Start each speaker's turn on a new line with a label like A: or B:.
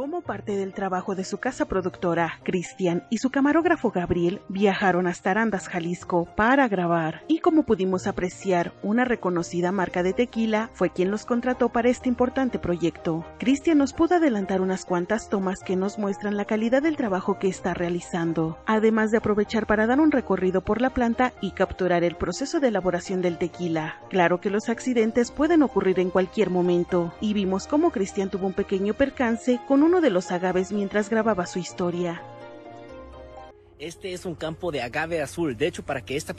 A: Como parte del trabajo de su casa productora, Cristian y su camarógrafo Gabriel viajaron hasta Arandas, Jalisco, para grabar. Y como pudimos apreciar, una reconocida marca de tequila fue quien los contrató para este importante proyecto. Cristian nos pudo adelantar unas cuantas tomas que nos muestran la calidad del trabajo que está realizando, además de aprovechar para dar un recorrido por la planta y capturar el proceso de elaboración del tequila. Claro que los accidentes pueden ocurrir en cualquier momento, y vimos cómo Cristian tuvo un pequeño percance con un uno de los agaves mientras grababa su historia.
B: Este es un campo de agave azul. De hecho, para que esta